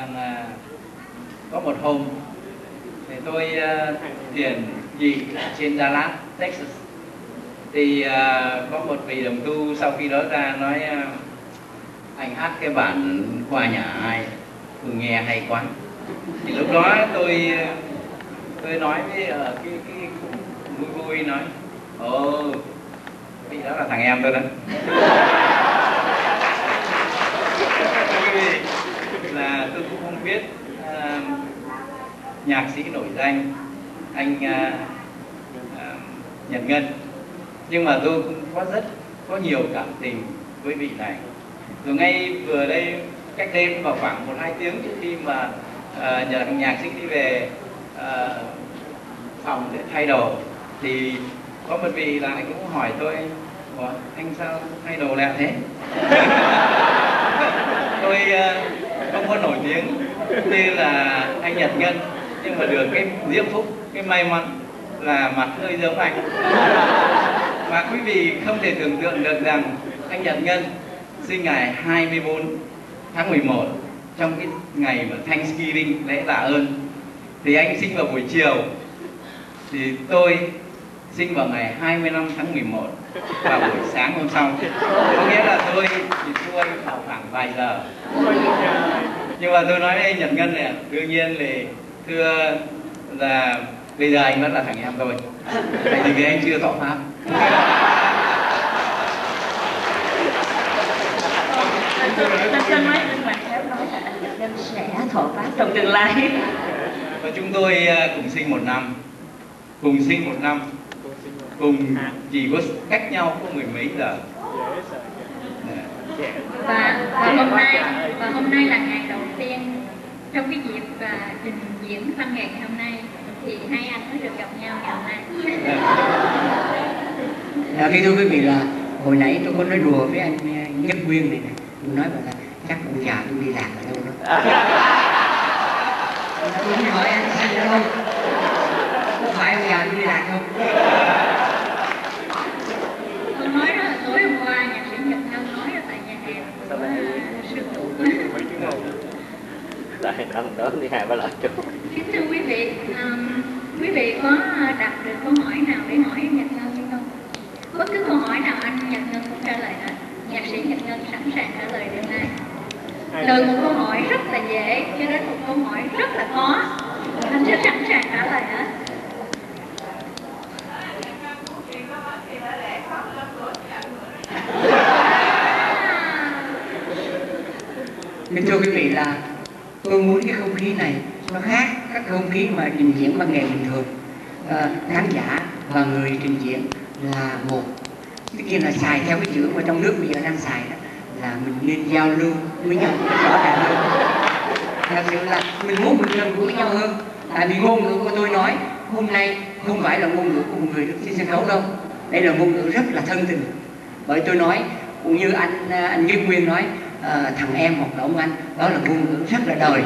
rằng là có một hôm thì tôi uh, thiền gì trên Dallas, Texas. Thì uh, có một vị đồng tu sau khi đó ra nói uh, anh hát cái bản qua nhà ai? Tôi nghe hay quá. Thì lúc đó tôi tôi nói với uh, cái cái vui vui nói ồ vị đó là thằng em tôi đó. là tôi cũng không biết uh, nhạc sĩ nổi danh anh uh, uh, Nhật Ngân. Nhưng mà tôi cũng có rất có nhiều cảm tình với vị này. Rồi ngay vừa đây cách đây vào khoảng một hai tiếng trước khi mà uh, nhạc, nhạc sĩ đi về uh, phòng để thay đồ thì có một vị là anh cũng hỏi tôi Ủa, anh sao thay đồ lẹ thế? Tôi uh, không có nổi tiếng. Tên là anh Nhật Ngân, nhưng mà được cái diễm phúc, cái may mắn là mặt hơi giống anh. Và quý vị không thể tưởng tượng được rằng anh Nhật Ngân sinh ngày 24 tháng 11 trong cái ngày mà Thanksgiving lễ tạ ơn. Thì anh sinh vào buổi chiều, thì tôi sinh vào ngày 25 tháng 11 vào buổi sáng hôm sau. Có nghĩa là tôi thì tôi vào khoảng vài giờ nhưng mà tôi nói với Nhật Ngân này đương nhiên thì thưa là bây giờ anh vẫn là thằng em tôi tại vì anh chưa tỏ pháp. Tôi cho nói nhưng mà theo nói là anh Nhật Ngân sẽ thọ pháp trong tương lai. Và chúng tôi à, cùng sinh một năm. Cùng sinh một năm. Cùng chỉ có cách nhau có mười mấy giờ. Và, và hôm nay và hôm nay là ngày tiên trong cái dịp và trình diễn văn nghệ ngày hôm nay thì hai anh mới được gặp nhau ngày hôm nay à, khi thưa quý vị là hồi nãy tôi có nói đùa với anh à, Nhất Nguyên này, này. tôi nói bảo là chắc ông già tôi đi lạc ở đâu đó tại năm đó đi hai ba lần chút kính thưa quý vị um, quý vị có đặt được câu hỏi nào để hỏi Nhật Ngân hay không? Bất cứ câu hỏi nào anh Nhật Ngân cũng trả lời hết. Nhạc sĩ Nhật Ngân sẵn sàng trả lời đêm nay từ một câu hỏi rất là dễ cho đến một câu hỏi rất là khó. Anh sẽ sẵn sàng trả lời hết. Nhưng thưa quý vị là tôi muốn cái không khí này nó khác các không khí mà trình diễn ban ngày bình thường. À, khán giả và người trình diễn là một. Cái kia là xài theo cái chữ mà trong nước bây giờ đang xài đó là mình nên giao lưu với nhau rõ ràng hơn. Thật sự là mình muốn mình gần gũi với nhau hơn. Tại vì ngôn ngữ của tôi nói hôm nay không phải là ngôn ngữ của một người đứng trên sân khấu đâu. Đây là ngôn ngữ rất là thân tình. Bởi tôi nói cũng như anh à, anh Nghiêm Nguyên nói à, thằng em hoặc là ông anh đó là ngôn ngữ rất là đời.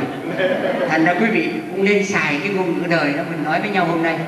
Thành ra quý vị cũng nên xài cái ngôn ngữ đời đó mình nói với nhau hôm nay.